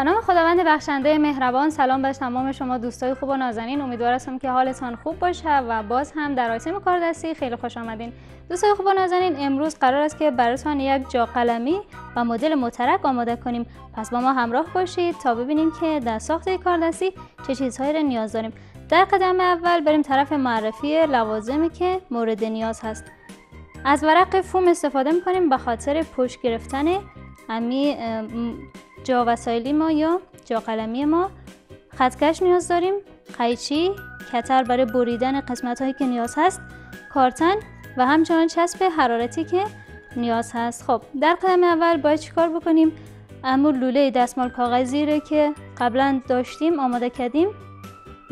به نام خداوند بخشنده مهربان سلام به تمام شما دوستای خوب و نازنین. امیدوارم که حالتان خوب باشه و باز هم در آیتم کاردستی خیلی خوش آمدین. دوستای خوب و نازنین امروز قرار است که براتان یک جا قلمی و مدل مترک آماده کنیم. پس با ما همراه باشید تا ببینیم که در ساخت کاردستی چه چیزهایی را نیاز داریم. در قدم اول بریم طرف معرفی لوازمی که مورد نیاز هست. از ورق فوم استفاده می‌کنیم به خاطر پشت گرفتن همی جا وسایلی ما یا جا قلمی ما. خطکش نیاز داریم. قیچی کتر برای بریدن قسمت هایی که نیاز هست. کارتن و همچنان چسب حرارتی که نیاز هست. خب در قدم اول باید چیکار بکنیم؟ امور لوله دستمال کاغذی رو که قبلا داشتیم آماده کردیم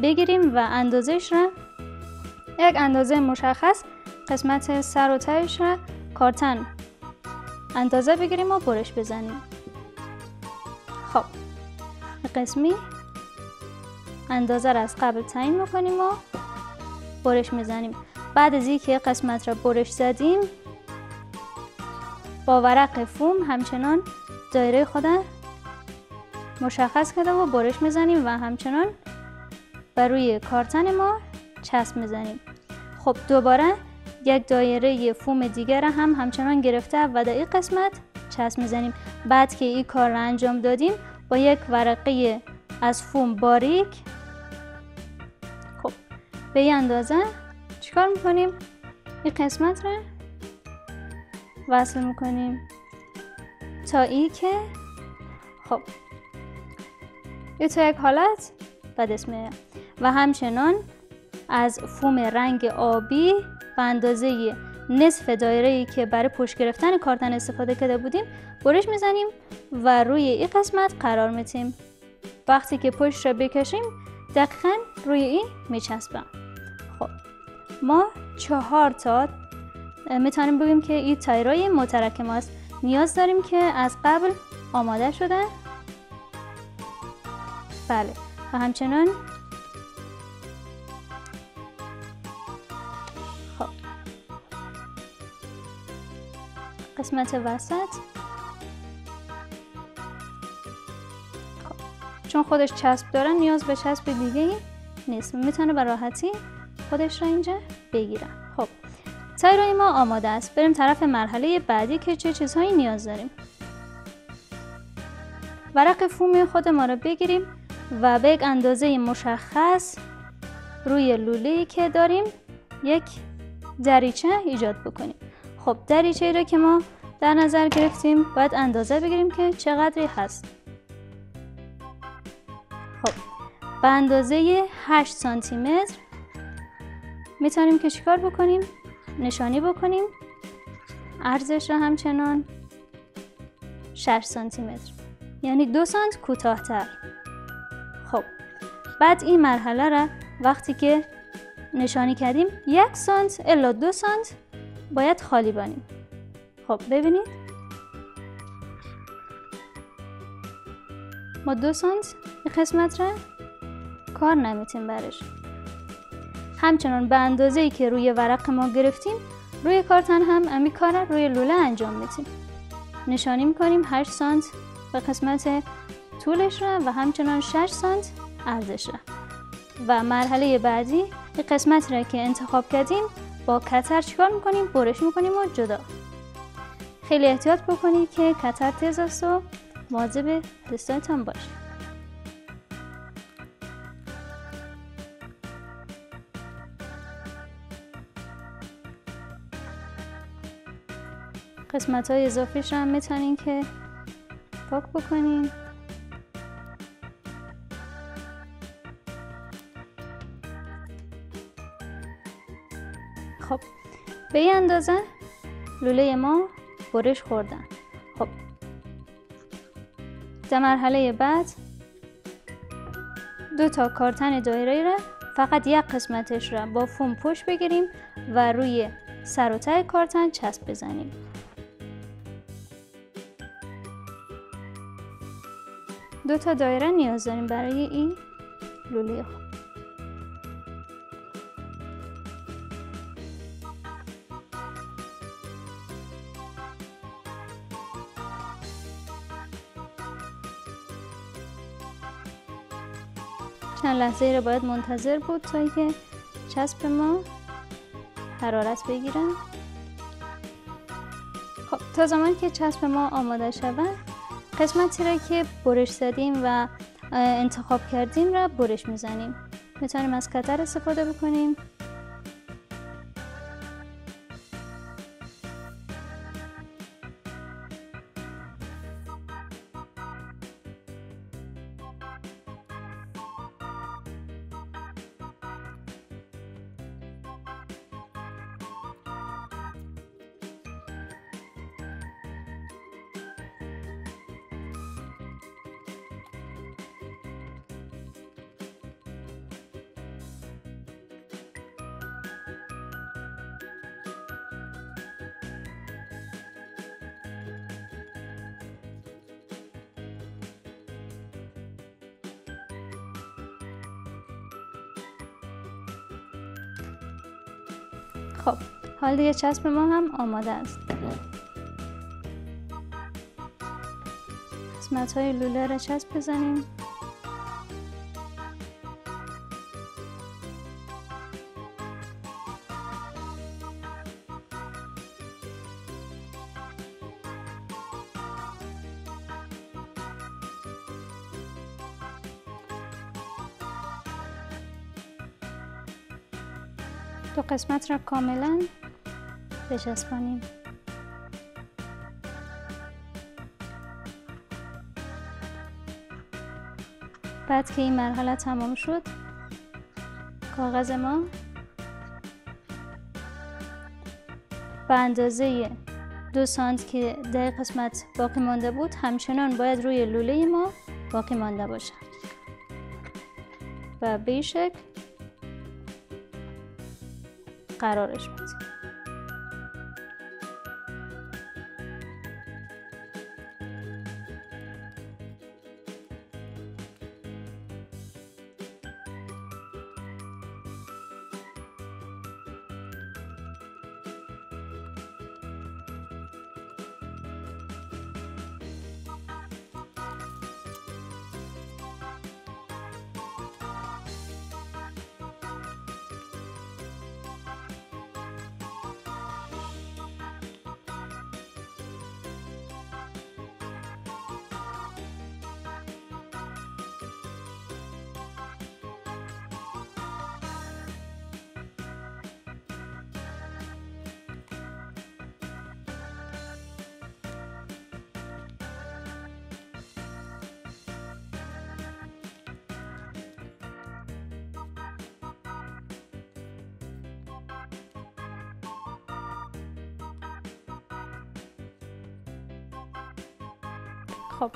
بگیریم و اندازش را یک اندازه مشخص قسمت سر و تهش را کارتن اندازه بگیریم و برش بزنیم. خب قسمی اندازه را از قبل تعیین می‌کنیم و برش می‌زنیم. بعد از اینکه قسمت را برش زدیم با ورق فوم همچنان دایره خود مشخص کرده و برش می‌زنیم و همچنان بر روی کارتن ما چسب می‌زنیم. خب دوباره یک دایره فوم دیگر هم همچنان گرفته و در این قسمت چسب می‌زنیم. بعد که این کار را انجام دادیم با یک ورقه از فوم باریک خب به این اندازه چیکار می‌کنیم؟ این قسمت را وصل می‌کنیم تا ای که خب این تا یک حالت بعد اسمه و همچنان از فوم رنگ آبی به اندازه نصف دایره ای که برای پشت گرفتن کارتن استفاده کرده بودیم برش می‌زنیم و روی این قسمت قرار میتیم وقتی که پشت را بکشیم دقیقا روی این میچسبم. خب ما چهار تا می‌تونیم بگیم که این تایرای مترکم است. نیاز داریم که از قبل آماده شده بله و همچنان قسمت وسط. خب. چون خودش چسب داره نیاز به چسب دیگه نیست. می‌تونه به راحتی خودش را اینجا بگیرم خب تایرای ما آماده است. بریم طرف مرحله بعدی که چه چیزهایی نیاز داریم. ورق فوم خود ما را بگیریم و به یک اندازه مشخص روی لوله که داریم یک دریچه ایجاد بکنیم. خب دریچه را که ما در نظر گرفتیم باید اندازه بگیریم که چقدری هست. خب به اندازه 8 سانتی متر می‌تونیم که چیکار بکنیم؟ نشانی بکنیم. ارزش را همچنان 6 سانتی متر یعنی دو سانت کوتاهتر. خب بعد این مرحله را وقتی که نشانی کردیم یک سانت الا دو سانت باید خالی بانیم. خب ببینید. ما دو سانت این قسمت را کار نمیتیم برش. همچنان به اندازه ای که روی ورق ما گرفتیم روی کارتن هم امی کار روی لوله انجام میتیم نشانی می‌کنیم 8 سانت به قسمت طولش را و همچنان 6 سانت ارزش را و مرحله بعدی این قسمت را که انتخاب کردیم با کتر چیکار می‌کنیم؟ برش می‌کنیم و جدا. خیلی احتیاط بکنید که کتر تیز است و مواظب دستایتان باشه قسمت های اضافیش هم می‌تونین که پاک بکنین. به این اندازه لوله ما برش خوردن. خب. در مرحله بعد دو تا کارتن دایره را فقط یک قسمتش را با فوم پشت بگیریم و روی سر و ته کارتن چسب بزنیم. دو تا دایره نیاز داریم برای این لوله خود چند لحظه رو باید منتظر بود تا که چسب ما حرارت بگیرن خب تا زمانی که چسب ما آماده شود قسمتی را که برش زدیم و انتخاب کردیم را برش می‌زنیم. می‌تونیم از کتر استفاده بکنیم. خب حال دیگه چسب ما هم آماده است. قسمت های لوله را چسب بزنیم. قسمت را کاملا بچسبانیم. بعد که این مرحله تمام شد کاغذ ما به اندازه دو سانت که در قسمت باقی مانده بود همچنان باید روی لوله ما باقی مانده باشد. و به شکل قرارش بدیم خب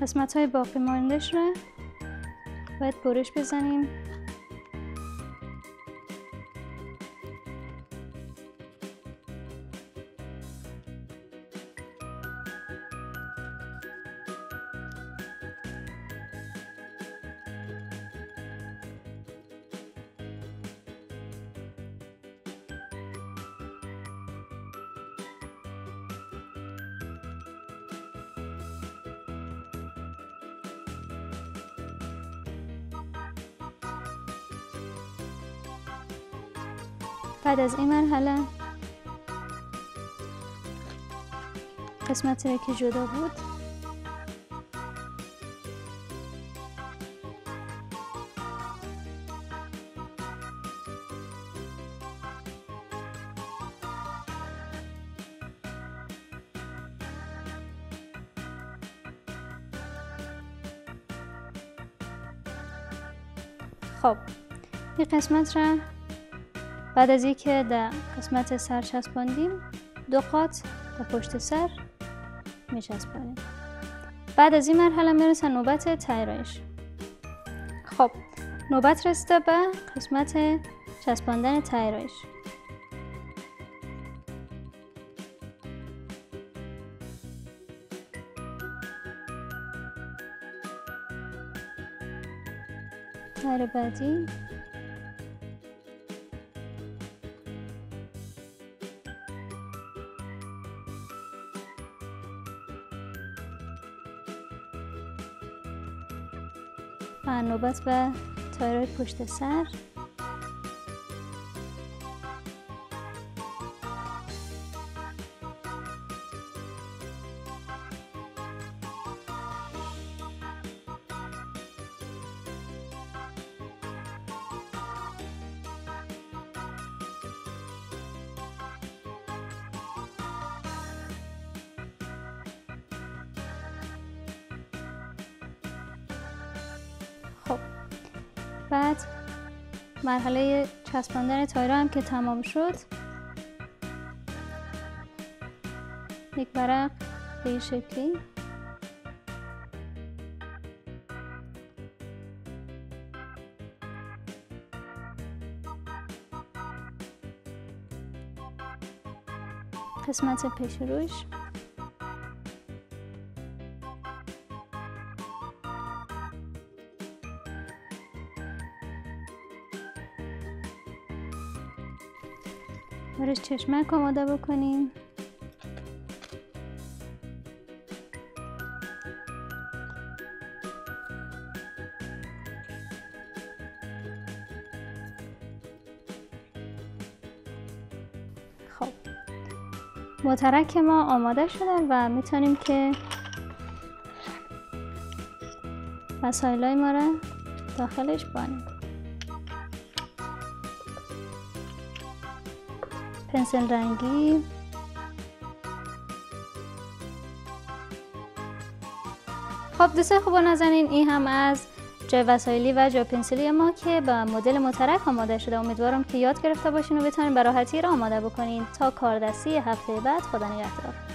قسمت های باقی ماندش رو باید برش بزنیم. بعد از این مرحله قسمتی که جدا بود. خب این قسمت را بعد از اینکه در قسمت سر چسباندیم دو قاط در پشت سر میچسبانیم. بعد از این مرحله می‌رسه نوبت تایرایش خب نوبت رسیده به قسمت چسباندن تایرایش تایر بعدی. و نوبت به تایرهای پشت سر. بعد مرحله چسباندن تایرا هم که تمام شد یک ورق به این شکلی. قسمت پیش روش. چشمک آماده بکنیم خب. مترک ما آماده شدن و می‌تونیم که وسایل ما را داخلش بانیم. پنسل رنگی خب دوستان خوب نازنین این هم از جای وسایلی و جای پنسلی ما که با مدل مترک آماده شده. امیدوارم که یاد گرفته باشین و بتونین به راحتی را آماده بکنین. تا کاردستی هفته بعد خدا نگهدار.